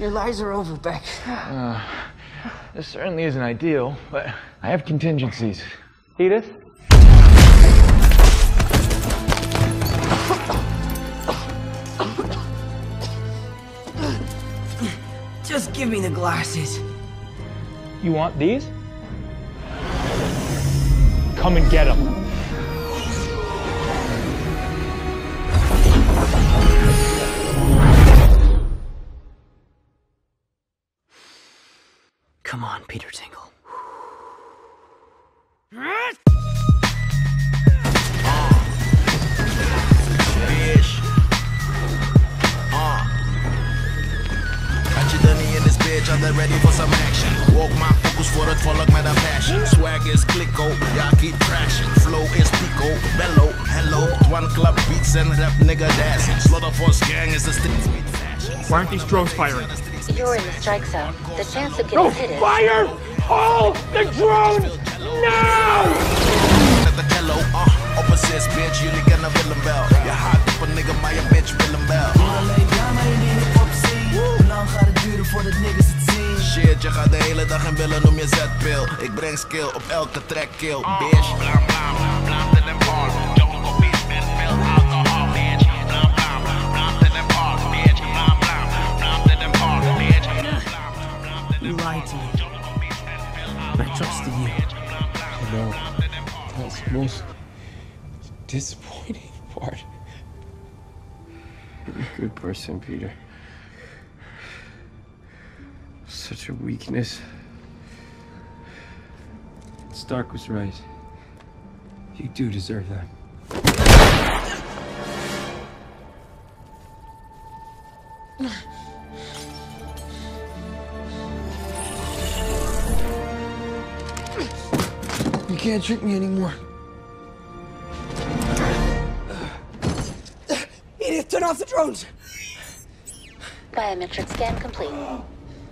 Your lies are over, Beck. Uh, this certainly isn't ideal, but I have contingencies. Edith? Just give me the glasses. You want these? Come and get them. Come on, Peter Tingle. Bitch. Had je er in this bitch, altijd ready for some action. Walk my focus het volk met een passion. Swag is kliko, ja keep crashing. Flow is pico, bello, hello. One club beats and rap nigga dancing. Slaughterforce gang is the fashion. Why aren't these drones firing? You're in the strike zone. The chance of getting hit is... Fire! All the zien. Shit, je gaat de hele dag in willen om je zetpil. Ik breng skill op elke track kill, bitch. Blam, blam, blam, blam, blam, blam. Blam blam You lied to me. Jungle go beat and fill I trusted you. No, that's the most disappointing part. You're a good person, Peter. Such a weakness. Stark was right. You do deserve that. You can't trick me anymore. Edith, turn off the drones! Biometric scan complete.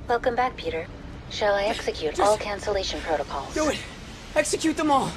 Welcome back, Peter. Shall I execute all cancellation protocols? Do it! Execute them all!